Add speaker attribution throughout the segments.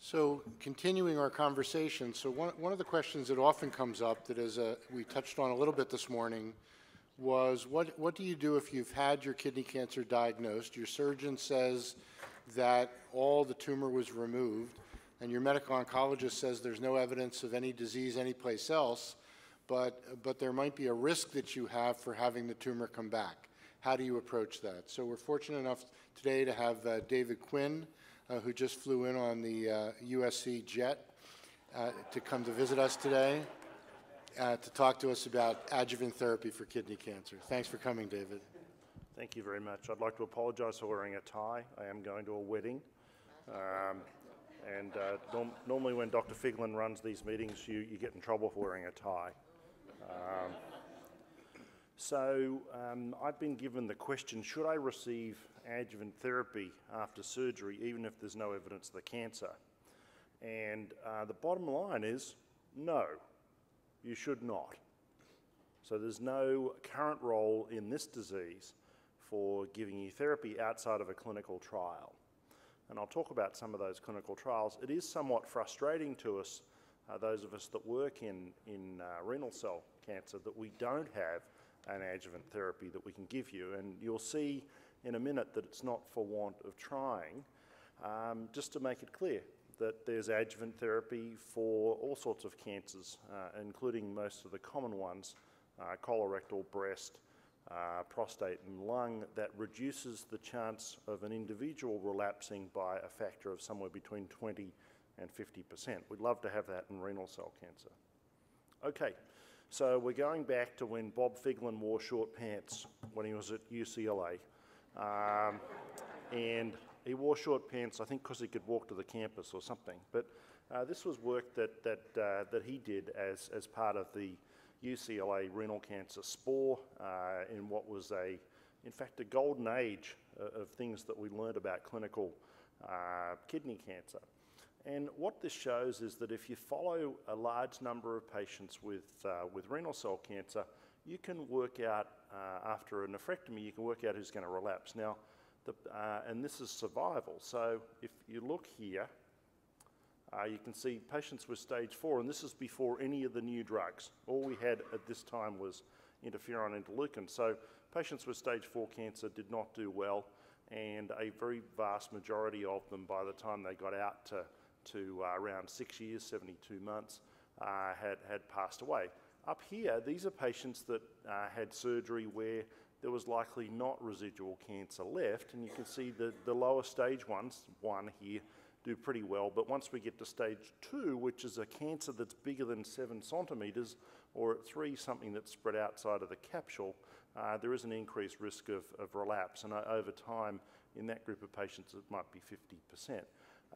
Speaker 1: So continuing our conversation, so one, one of the questions that often comes up that is a, we touched on a little bit this morning was what, what do you do if you've had your kidney cancer diagnosed, your surgeon says that all the tumor was removed, and your medical oncologist says there's no evidence of any disease anyplace else, but, but there might be a risk that you have for having the tumor come back. How do you approach that? So we're fortunate enough today to have uh, David Quinn, uh, who just flew in on the uh, USC jet uh, to come to visit us today uh, to talk to us about adjuvant therapy for kidney cancer. Thanks for coming, David.
Speaker 2: Thank you very much. I'd like to apologise for wearing a tie. I am going to a wedding. Um, and uh, norm normally when Dr. Figlin runs these meetings, you, you get in trouble for wearing a tie. Um, so um, I've been given the question, should I receive adjuvant therapy after surgery even if there's no evidence of the cancer? And uh, the bottom line is no, you should not. So there's no current role in this disease for giving you therapy outside of a clinical trial. And I'll talk about some of those clinical trials. It is somewhat frustrating to us, uh, those of us that work in, in uh, renal cell cancer, that we don't have an adjuvant therapy that we can give you. And you'll see in a minute that it's not for want of trying. Um, just to make it clear that there's adjuvant therapy for all sorts of cancers, uh, including most of the common ones, uh, colorectal, breast, uh, prostate and lung that reduces the chance of an individual relapsing by a factor of somewhere between 20 and 50%. We'd love to have that in renal cell cancer. Okay, so we're going back to when Bob Figlin wore short pants when he was at UCLA. Um, and he wore short pants, I think because he could walk to the campus or something. But uh, this was work that, that, uh, that he did as, as part of the UCLA renal cancer spore uh, in what was a, in fact, a golden age uh, of things that we learned about clinical uh, kidney cancer. And what this shows is that if you follow a large number of patients with, uh, with renal cell cancer, you can work out, uh, after a nephrectomy, you can work out who's going to relapse. Now, the, uh, and this is survival. So if you look here, uh, you can see patients with stage four, and this is before any of the new drugs. All we had at this time was interferon interleukin. So patients with stage four cancer did not do well, and a very vast majority of them, by the time they got out to, to uh, around six years, 72 months, uh, had, had passed away. Up here, these are patients that uh, had surgery where there was likely not residual cancer left, and you can see the, the lower stage ones, one here, do pretty well. But once we get to stage two, which is a cancer that's bigger than seven centimetres, or at three, something that's spread outside of the capsule, uh, there is an increased risk of, of relapse. And uh, over time, in that group of patients, it might be 50%.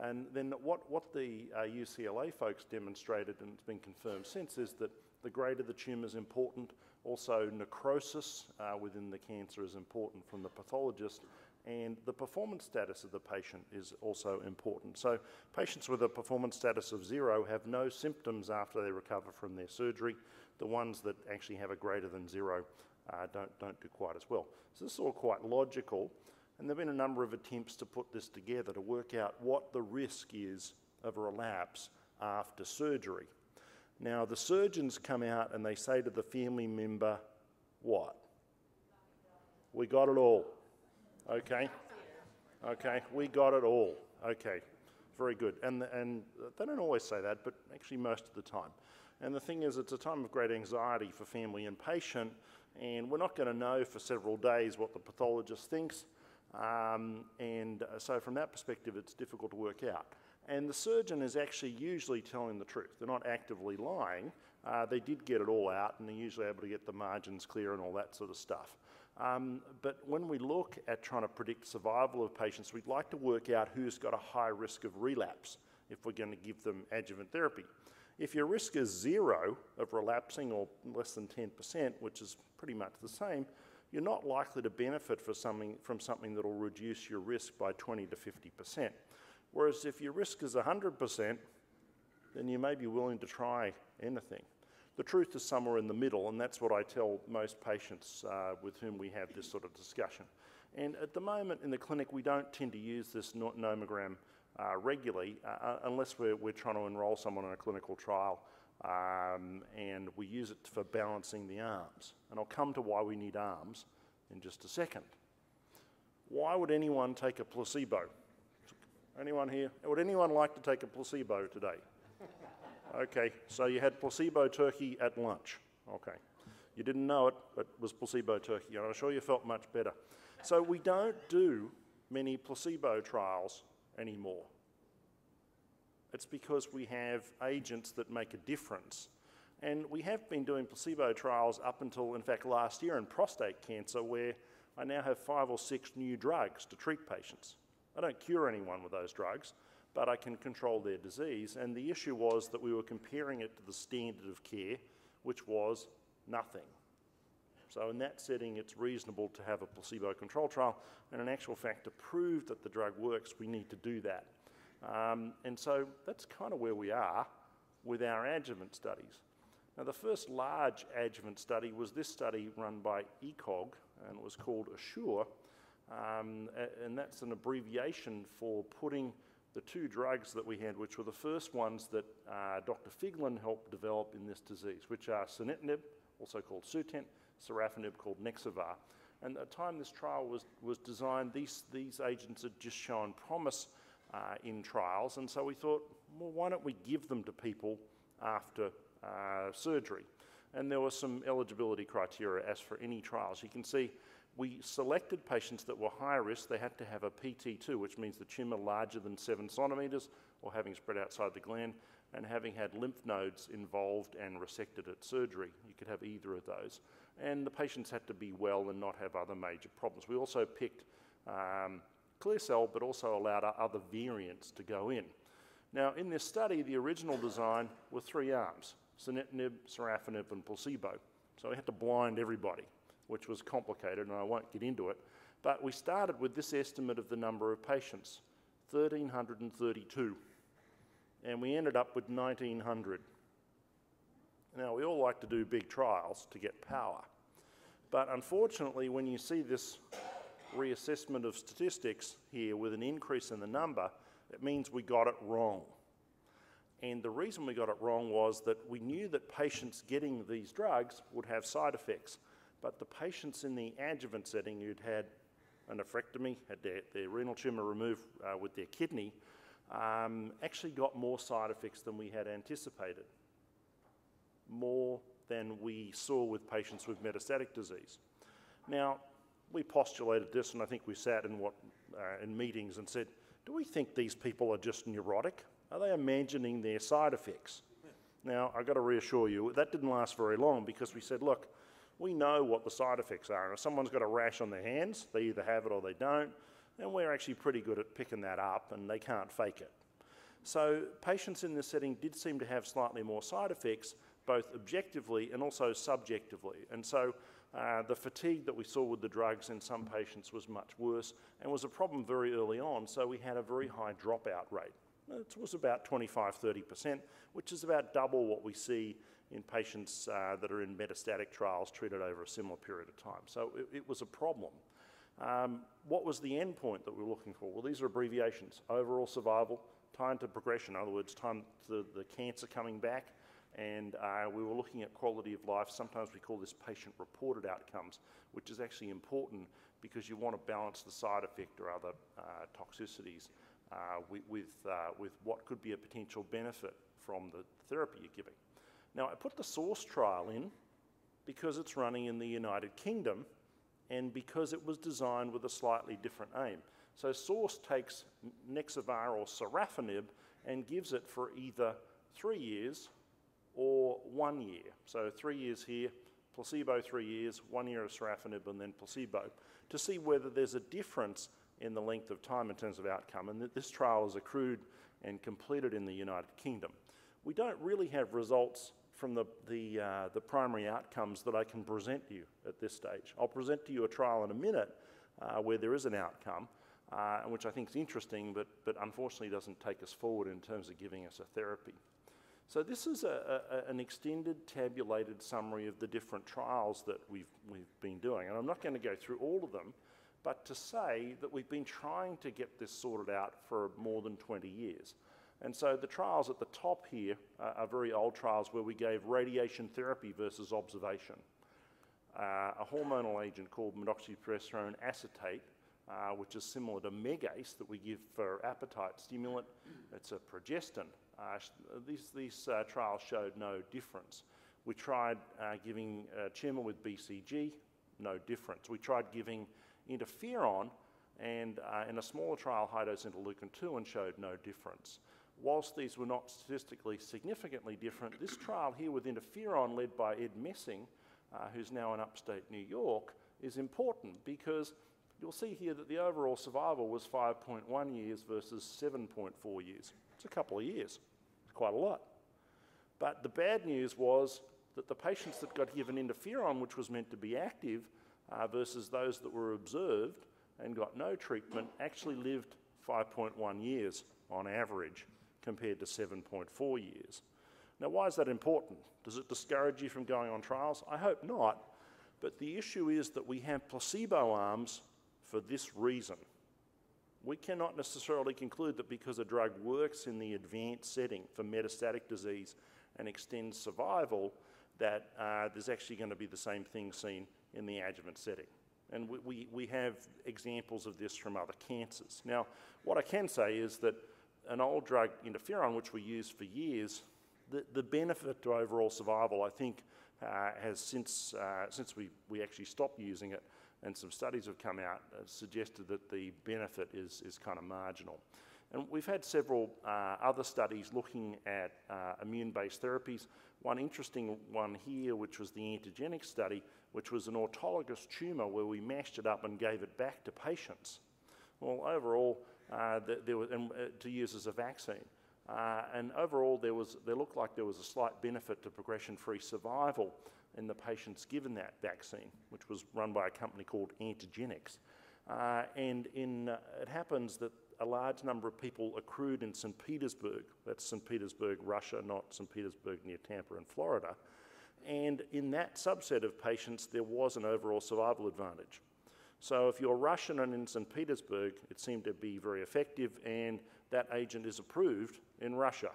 Speaker 2: And then what, what the uh, UCLA folks demonstrated, and it's been confirmed since, is that the greater the tumour is important. Also, necrosis uh, within the cancer is important from the pathologist, and the performance status of the patient is also important. So patients with a performance status of zero have no symptoms after they recover from their surgery. The ones that actually have a greater than zero uh, don't, don't do quite as well. So this is all quite logical, and there have been a number of attempts to put this together to work out what the risk is of a relapse after surgery. Now, the surgeons come out and they say to the family member, what? We got it all. Okay? Okay, we got it all. Okay, very good. And, and they don't always say that, but actually most of the time. And the thing is, it's a time of great anxiety for family and patient, and we're not going to know for several days what the pathologist thinks. Um, and so, from that perspective, it's difficult to work out. And the surgeon is actually usually telling the truth. They're not actively lying. Uh, they did get it all out, and they're usually able to get the margins clear and all that sort of stuff. Um, but when we look at trying to predict survival of patients, we'd like to work out who's got a high risk of relapse if we're going to give them adjuvant therapy. If your risk is zero of relapsing or less than 10%, which is pretty much the same, you're not likely to benefit something, from something that will reduce your risk by 20 to 50%. Whereas if your risk is 100%, then you may be willing to try anything. The truth is somewhere in the middle, and that's what I tell most patients uh, with whom we have this sort of discussion. And at the moment in the clinic, we don't tend to use this nomogram uh, regularly uh, uh, unless we're, we're trying to enrol someone in a clinical trial um, and we use it for balancing the arms. And I'll come to why we need arms in just a second. Why would anyone take a placebo? Anyone here? Would anyone like to take a placebo today? Okay, so you had placebo turkey at lunch. Okay. You didn't know it, but it was placebo turkey, I'm sure you felt much better. So we don't do many placebo trials anymore. It's because we have agents that make a difference. And we have been doing placebo trials up until, in fact, last year in prostate cancer, where I now have five or six new drugs to treat patients. I don't cure anyone with those drugs, but I can control their disease. And the issue was that we were comparing it to the standard of care, which was nothing. So in that setting, it's reasonable to have a placebo control trial, and in actual fact, to prove that the drug works, we need to do that. Um, and so that's kind of where we are with our adjuvant studies. Now, the first large adjuvant study was this study run by ECOG, and it was called ASSURE, um, and that's an abbreviation for putting the two drugs that we had, which were the first ones that uh, Dr. Figlin helped develop in this disease, which are sunitinib, also called Sutent, sorafenib, called Nexavar. And at the time this trial was, was designed, these, these agents had just shown promise uh, in trials, and so we thought, well, why don't we give them to people after uh, surgery? And there were some eligibility criteria as for any trials. You can see we selected patients that were high risk. They had to have a PT2, which means the tumour larger than seven centimetres or having spread outside the gland and having had lymph nodes involved and resected at surgery. You could have either of those. And the patients had to be well and not have other major problems. We also picked um, clear cell, but also allowed other variants to go in. Now, in this study, the original design were three arms, sunitinib, sorafenib, and placebo. So we had to blind everybody which was complicated, and I won't get into it. But we started with this estimate of the number of patients 1,332, and we ended up with 1,900. Now, we all like to do big trials to get power, but unfortunately, when you see this reassessment of statistics here with an increase in the number, it means we got it wrong. And the reason we got it wrong was that we knew that patients getting these drugs would have side effects. But the patients in the adjuvant setting who'd had a nephrectomy, had their, their renal tumour removed uh, with their kidney, um, actually got more side effects than we had anticipated. More than we saw with patients with metastatic disease. Now, we postulated this, and I think we sat in what uh, in meetings and said, "Do we think these people are just neurotic? Are they imagining their side effects?" Now, I've got to reassure you, that didn't last very long because we said, "Look, we know what the side effects are. If someone's got a rash on their hands, they either have it or they don't, and we're actually pretty good at picking that up and they can't fake it. So patients in this setting did seem to have slightly more side effects, both objectively and also subjectively. And so uh, the fatigue that we saw with the drugs in some patients was much worse and was a problem very early on, so we had a very high dropout rate. It was about 25, 30%, which is about double what we see in patients uh, that are in metastatic trials treated over a similar period of time. So it, it was a problem. Um, what was the end point that we were looking for? Well, these are abbreviations. Overall survival, time to progression, in other words, time to the cancer coming back, and uh, we were looking at quality of life. Sometimes we call this patient-reported outcomes, which is actually important because you want to balance the side effect or other uh, toxicities uh, with, with, uh, with what could be a potential benefit from the therapy you're giving. Now, I put the SORCE trial in because it's running in the United Kingdom and because it was designed with a slightly different aim. So SORCE takes Nexavar or sorafenib and gives it for either three years or one year. So three years here, placebo three years, one year of sorafenib and then placebo, to see whether there's a difference in the length of time in terms of outcome. And this trial is accrued and completed in the United Kingdom. We don't really have results from the, the, uh, the primary outcomes that I can present to you at this stage. I'll present to you a trial in a minute uh, where there is an outcome, uh, which I think is interesting, but, but unfortunately doesn't take us forward in terms of giving us a therapy. So this is a, a, an extended tabulated summary of the different trials that we've, we've been doing. And I'm not going to go through all of them, but to say that we've been trying to get this sorted out for more than 20 years. And so the trials at the top here are, are very old trials where we gave radiation therapy versus observation. Uh, a hormonal agent called medroxyprogesterone acetate, uh, which is similar to Megace that we give for appetite stimulant. It's a progestin. Uh, these these uh, trials showed no difference. We tried uh, giving a tumour with BCG, no difference. We tried giving interferon and uh, in a smaller trial, high dose interleukin 2, and showed no difference. Whilst these were not statistically significantly different, this trial here with interferon, led by Ed Messing, uh, who's now in upstate New York, is important because you'll see here that the overall survival was 5.1 years versus 7.4 years. It's a couple of years, it's quite a lot. But the bad news was that the patients that got given interferon, which was meant to be active, uh, versus those that were observed and got no treatment, actually lived 5.1 years on average compared to 7.4 years. Now, why is that important? Does it discourage you from going on trials? I hope not. But the issue is that we have placebo arms for this reason. We cannot necessarily conclude that because a drug works in the advanced setting for metastatic disease and extends survival, that uh, there's actually going to be the same thing seen in the adjuvant setting. And we, we, we have examples of this from other cancers. Now, what I can say is that an old drug, interferon, which we used for years, the, the benefit to overall survival, I think, uh, has since, uh, since we, we actually stopped using it, and some studies have come out, uh, suggested that the benefit is, is kind of marginal. And we've had several uh, other studies looking at uh, immune-based therapies. One interesting one here, which was the antigenic study, which was an autologous tumour where we mashed it up and gave it back to patients. Well, overall, uh, there was, and, uh, to use as a vaccine. Uh, and overall, there, was, there looked like there was a slight benefit to progression-free survival in the patients given that vaccine, which was run by a company called Antigenics. Uh, and in, uh, it happens that a large number of people accrued in St. Petersburg. That's St. Petersburg, Russia, not St. Petersburg near Tampa in Florida. And in that subset of patients, there was an overall survival advantage. So if you're Russian and in St. Petersburg, it seemed to be very effective, and that agent is approved in Russia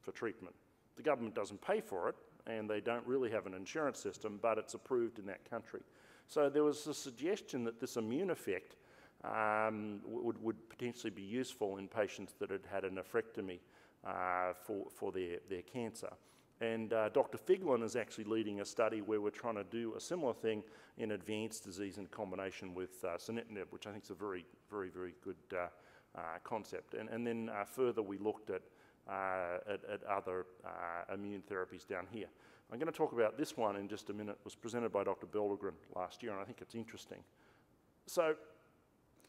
Speaker 2: for treatment. The government doesn't pay for it, and they don't really have an insurance system, but it's approved in that country. So there was a suggestion that this immune effect um, would, would potentially be useful in patients that had had a nephrectomy uh, for, for their, their cancer. And uh, Dr. Figlin is actually leading a study where we're trying to do a similar thing in advanced disease in combination with uh, sunitinib, which I think is a very, very, very good uh, uh concept. And, and then uh, further, we looked at, at, at, other immune therapies down here. I'm going to talk about this one in just a minute. It was presented by Dr. Belldegrun last year, and I think it's interesting. So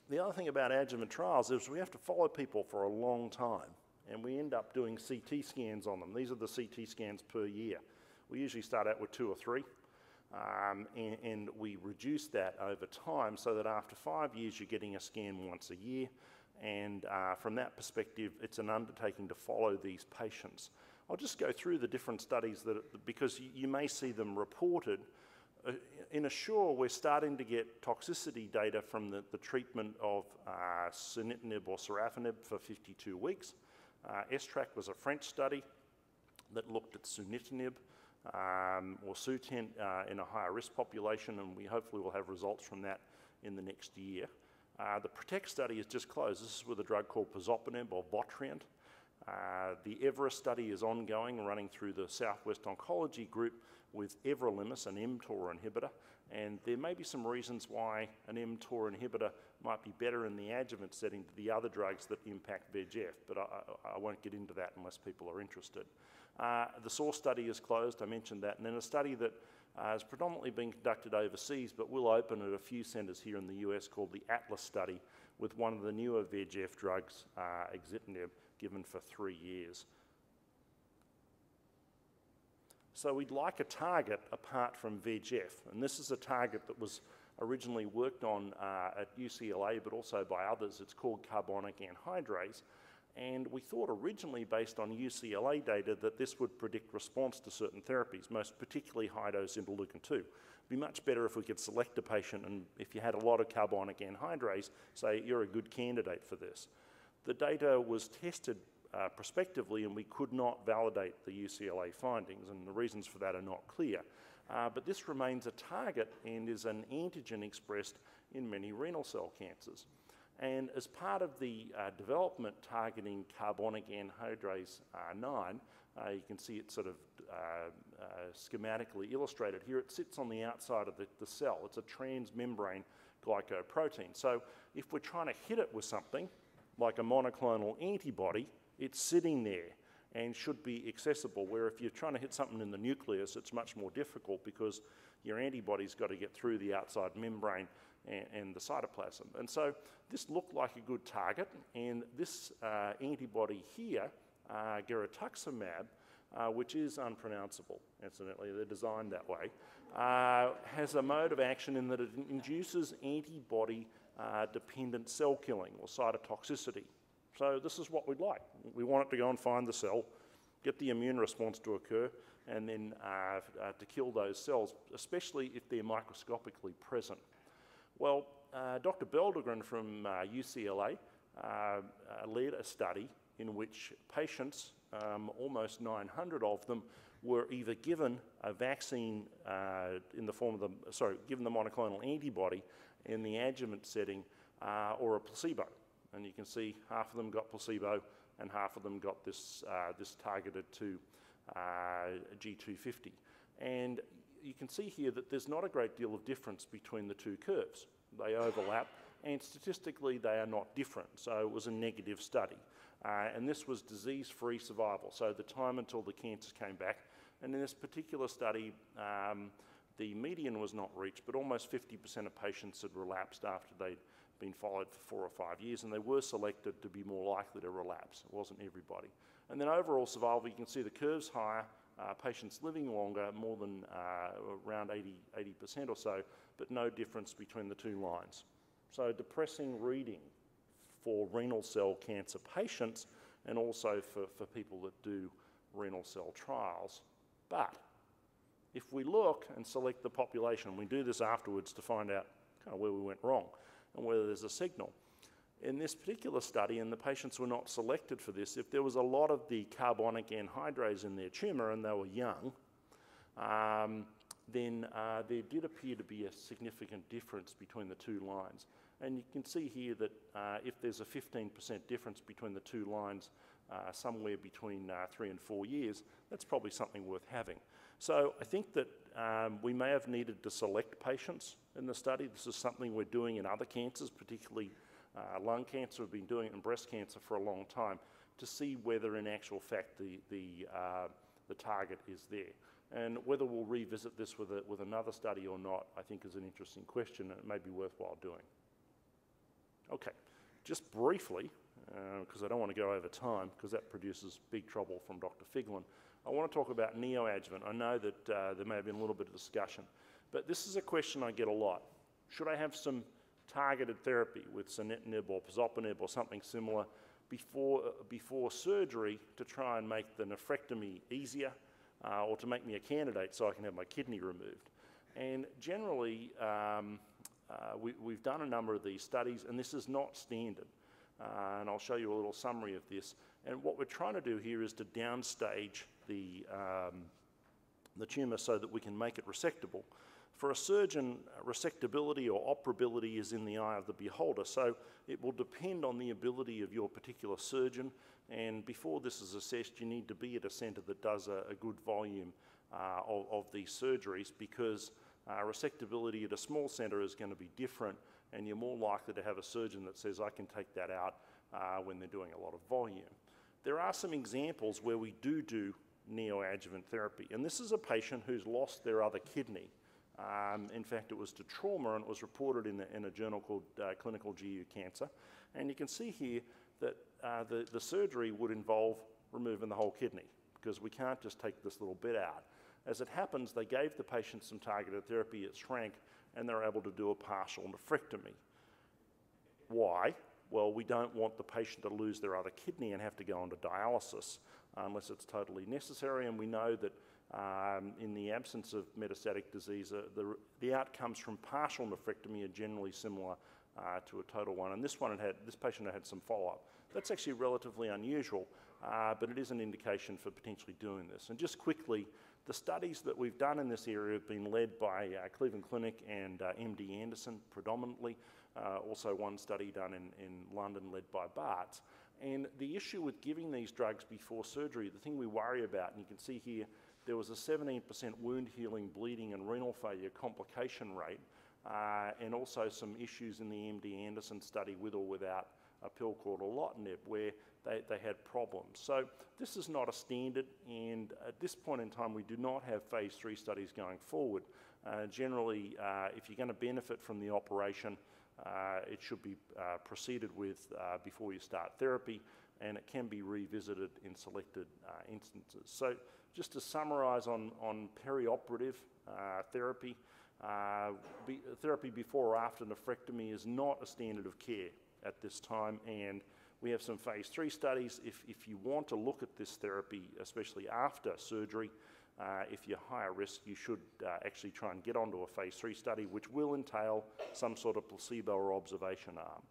Speaker 2: the other thing about adjuvant trials is we have to follow people for a long time and we end up doing CT scans on them. These are the CT scans per year. We usually start out with two or three, um, and, and, we reduce that over time so that after five years you're getting a scan once a year. And uh, from that perspective, it's an undertaking to follow these patients. I'll just go through the different studies that, because you, may see them reported. Uh, in ASSURE, we're starting to get toxicity data from the, the treatment of uh, sunitinib or sorafenib for 52 weeks. Uh, S-TRAC was a French study that looked at sunitinib um, or Sutent uh, in a higher risk population, and we hopefully will have results from that in the next year. Uh, the PROTECT study is just closed. This is with a drug called pazopanib or Votrient. Uh, the EVEREST study is ongoing, running through the Southwest Oncology Group with everolimus, an mTOR inhibitor, and there may be some reasons why an mTOR inhibitor might be better in the adjuvant setting than the other drugs that impact VEGF, but I, I won't get into that unless people are interested. Uh, the SORCE study is closed, I mentioned that, and then a study that uh, has predominantly been conducted overseas but we'll open at a few centres here in the US called the ATLAS study with one of the newer VEGF drugs, uh, axitinib, given for three years. So we'd like a target apart from VEGF, and this is a target that was originally worked on uh, at UCLA, but also by others. It's called carbonic anhydrase, And we thought originally, based on UCLA data, that this would predict response to certain therapies, most particularly high dose interleukin 2. It'd be much better if we could select a patient and if you had a lot of carbonic anhydrase, say you're a good candidate for this. The data was tested uh, prospectively and we could not validate the UCLA findings, and the reasons for that are not clear. Uh, but this remains a target and is an antigen expressed in many renal cell cancers. And as part of the uh, development targeting carbonic anhydrase R9, uh, you can see it sort of uh, uh, schematically illustrated here. It sits on the outside of the, the cell. It's a transmembrane glycoprotein. So if we're trying to hit it with something, like a monoclonal antibody, it's sitting there and should be accessible. Where if you're trying to hit something in the nucleus, it's much more difficult because your antibody's got to get through the outside membrane and, and the cytoplasm. And so this looked like a good target, and this uh, antibody here, uh, uh, which is unpronounceable, incidentally, they're designed that way, uh, has a mode of action in that it induces antibody uh, dependent cell killing or cytotoxicity. So this is what we'd like. We want it to go and find the cell, get the immune response to occur, and then uh, uh, to kill those cells, especially if they're microscopically present. Well, uh, Dr. Belldegrun from UCLA uh, uh, led a study in which patients, um, almost 900 of them, were either given a vaccine uh, in the form of the, sorry, given the monoclonal antibody in the adjuvant setting or a placebo. And you can see half of them got placebo and half of them got this, uh, this targeted to uh, G250. And you can see here that there's not a great deal of difference between the two curves. They overlap, and statistically they are not different. So it was a negative study. Uh, and this was disease-free survival, so the time until the cancer came back. And in this particular study, um, the median was not reached, but almost 50% of patients had relapsed after they'd been followed for four or five years, and they were selected to be more likely to relapse. It wasn't everybody. And then overall survival, you can see the curves higher, uh, patients living longer, more than uh, around 80, 80% or so, but no difference between the two lines. So depressing reading for renal cell cancer patients and also for, for people that do renal cell trials. But if we look and select the population, we do this afterwards to find out kind of where we went wrong and whether there's a signal. In this particular study, and the patients were not selected for this, if there was a lot of the carbonic anhydrase in their tumour and they were young, um, then uh, there did appear to be a significant difference between the two lines. And you can see here that uh, if there's a 15% difference between the two lines, uh, somewhere between uh, three and four years, that's probably something worth having. So I think that um, we may have needed to select patients in the study. This is something we're doing in other cancers, particularly uh, lung cancer. We've been doing it in breast cancer for a long time to see whether in actual fact the, the, uh, the target is there. And whether we'll revisit this with, a, with another study or not, I think is an interesting question and it may be worthwhile doing. Okay, just briefly, because uh, I don't want to go over time, because that produces big trouble from Dr. Figlin. I want to talk about neoadjuvant. I know that uh, there may have been a little bit of discussion, but this is a question I get a lot. Should I have some targeted therapy with sunitinib or pazopanib or something similar before, before surgery to try and make the nephrectomy easier uh, or to make me a candidate so I can have my kidney removed? And generally, um, uh, we, have done a number of these studies, and this is not standard. Uh, and I'll show you a little summary of this. And what we're trying to do here is to downstage the, um, the tumour so that we can make it resectable. For a surgeon, resectability or operability is in the eye of the beholder, so it will depend on the ability of your particular surgeon. And before this is assessed, you need to be at a centre that does a, a good volume uh, of, of, these surgeries because uh, resectability at a small centre is going to be different, and you're more likely to have a surgeon that says, I can take that out uh, when they're doing a lot of volume. There are some examples where we do do neoadjuvant therapy. And this is a patient who's lost their other kidney. Um, in fact, it was to trauma and it was reported in, in a journal called uh, Clinical GU Cancer. And you can see here that uh, the, the surgery would involve removing the whole kidney because we can't just take this little bit out. As it happens, they gave the patient some targeted therapy, it shrank, and they're able to do a partial nephrectomy. Why? well, we don't want the patient to lose their other kidney and have to go onto dialysis unless it's totally necessary. And we know that um, in the absence of metastatic disease, uh, the, the outcomes from partial nephrectomy are generally similar uh, to a total one. And this one had, this patient had some follow-up. That's actually relatively unusual, uh, but it is an indication for potentially doing this. And just quickly, the studies that we've done in this area have been led by uh, Cleveland Clinic and uh, MD Anderson predominantly. Uh, also, one study done in, in London led by Barts. And the issue with giving these drugs before surgery, the thing we worry about, and you can see here, there was a 17% wound healing, bleeding, and renal failure complication rate, uh, and also some issues in the MD Anderson study with or without a pill called erlotinib, where they, they had problems. So this is not a standard, and at this point in time, we do not have phase three studies going forward. Uh, generally, uh, if you're going to benefit from the operation, uh, it should be uh, proceeded with uh, before you start therapy, and it can be revisited in selected uh, instances. So just to summarize on, on perioperative therapy, be, therapy before or after nephrectomy is not a standard of care at this time, and we have some phase three studies. If, if you want to look at this therapy, especially after surgery, uh, if you're higher risk, you should uh, actually try and get onto a phase three study, which will entail some sort of placebo or observation arm.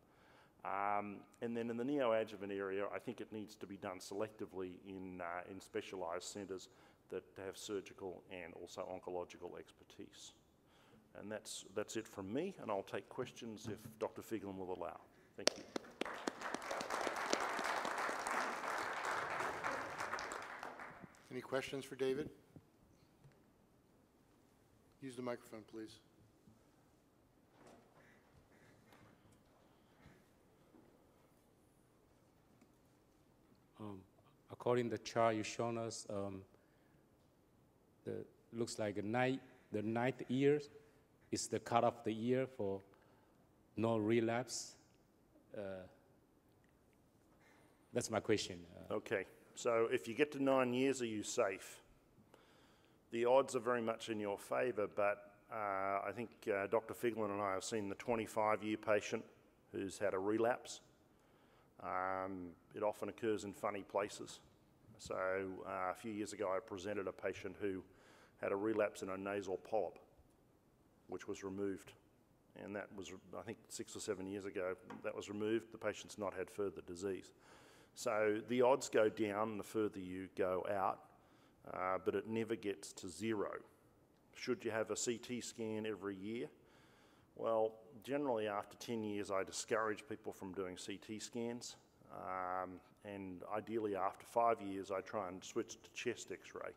Speaker 2: Um, and then in the neoadjuvant area, I think it needs to be done selectively in, uh, in specialised centres that have surgical and also oncological expertise. And that's, that's it from me, and I'll take questions if Dr. Figlin will allow. Thank you.
Speaker 1: Any questions for David? Use the microphone, please.
Speaker 3: Um, according to the chart you shown us, um, the looks like a night, the ninth year is the cut off the year for no relapse. Uh, that's my question. Uh,
Speaker 2: Okay, so if you get to nine years, are you safe? The odds are very much in your favour, but uh, I think uh, Dr. Figlin and I have seen the 25-year patient who's had a relapse. Um, it often occurs in funny places. So uh, a few years ago, I presented a patient who had a relapse in a nasal polyp, which was removed. And that was, I think, six or seven years ago, that was removed. The patient's not had further disease. So the odds go down the further you go out, uh, but it never gets to zero. Should you have a CT scan every year? Well, generally after 10 years, I discourage people from doing CT scans. Um, and ideally after five years, I try and switch to chest x-ray.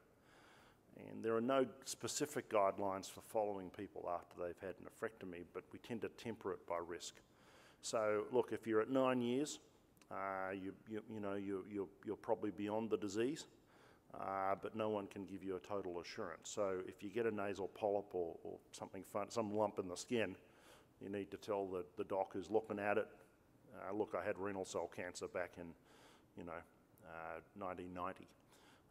Speaker 2: And there are no specific guidelines for following people after they've had an nephrectomy, but we tend to temper it by risk. So look, if you're at nine years, uh, you, you, you, know, you, you, you're probably beyond the disease, uh, but no one can give you a total assurance. So if you get a nasal polyp or, or something fun, some lump in the skin, you need to tell the, the doc who's looking at it, uh, look, I had renal cell cancer back in, you know, 1990.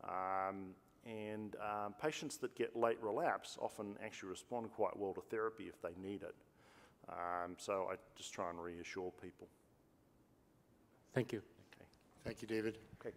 Speaker 2: Uh, um, and um, patients that get late relapse often actually respond quite well to therapy if they need it. Um, so I just try and reassure people.
Speaker 3: thank you.
Speaker 2: Okay.
Speaker 1: Thank you, David.
Speaker 2: Okay.